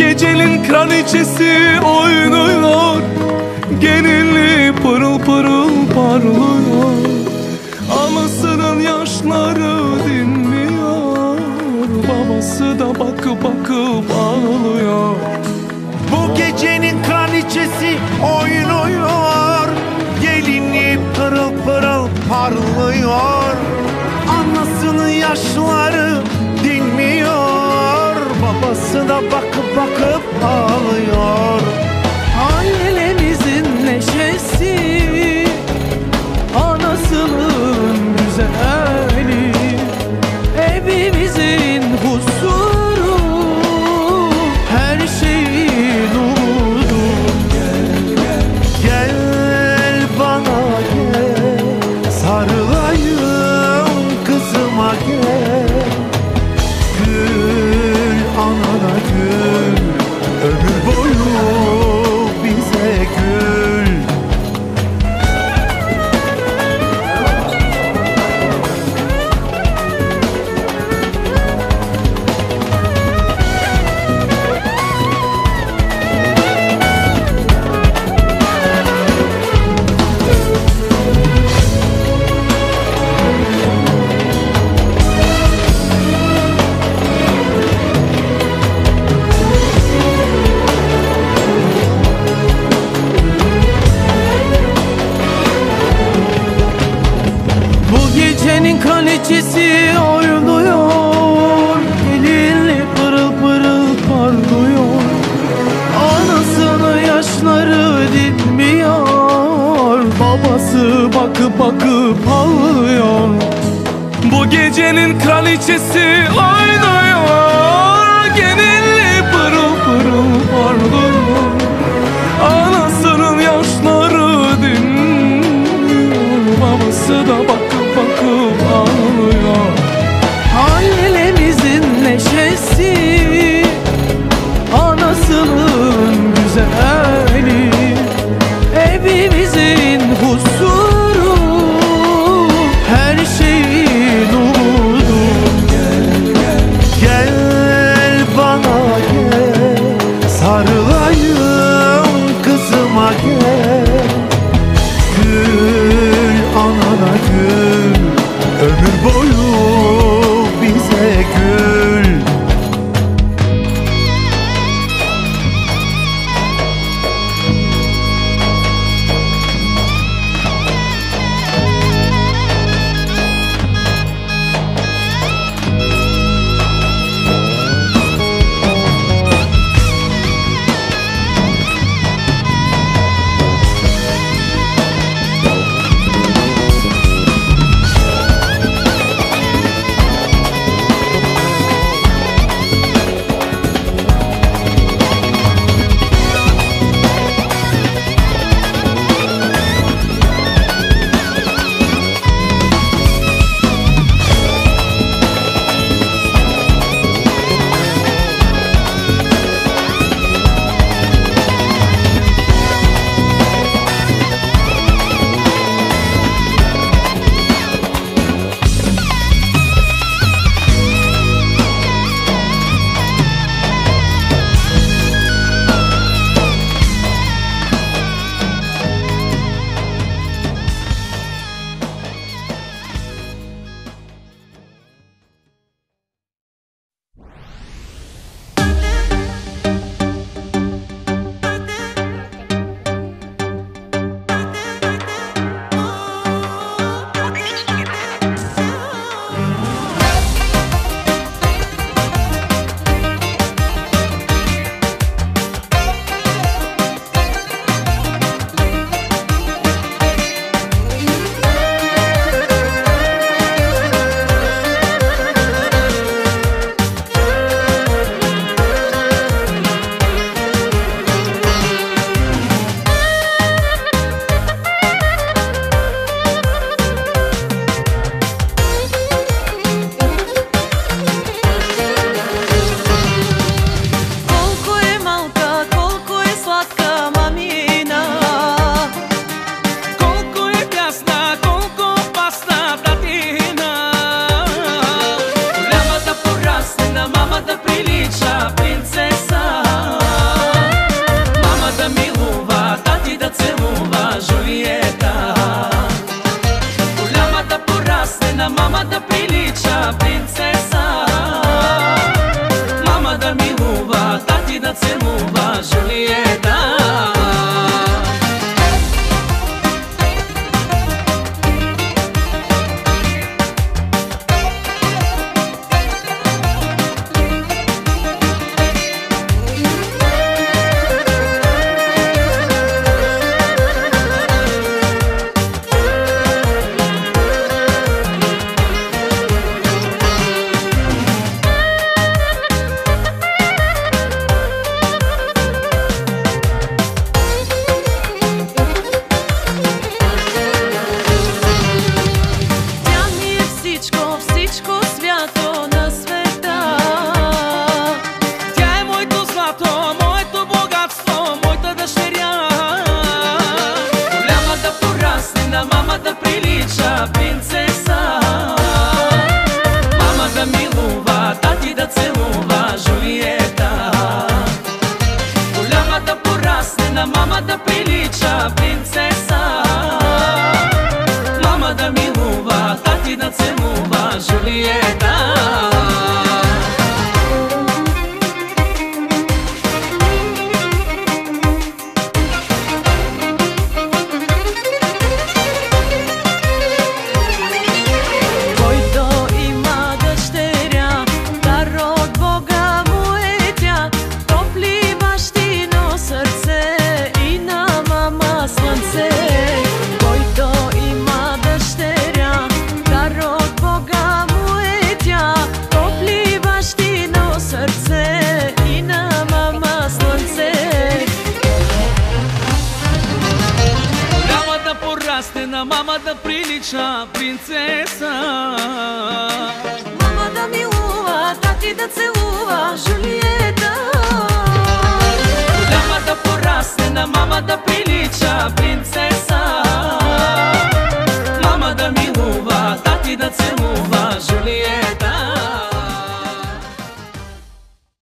gecenin kraliçesi oynuyor Gelinli pırıl pırıl parlıyor. Anasının yaşları dinmiyor. Babası da bakıp bakıp ağlıyor. Bu gecenin kraliçesi oynuyor Gelini pırıl pırıl parlıyor. Anasının yaşları bakıp bakıp ağlıyor kraliçesi oynuyor Gelinli pırıl pırıl parlıyor. Anasının yaşları dinmiyor Babası bakıp bakıp ağlıyor Bu gecenin kraliçesi oynuyor Gelinli на мама да прилича принцеса. Мама да милува, тати да целува, Жулиет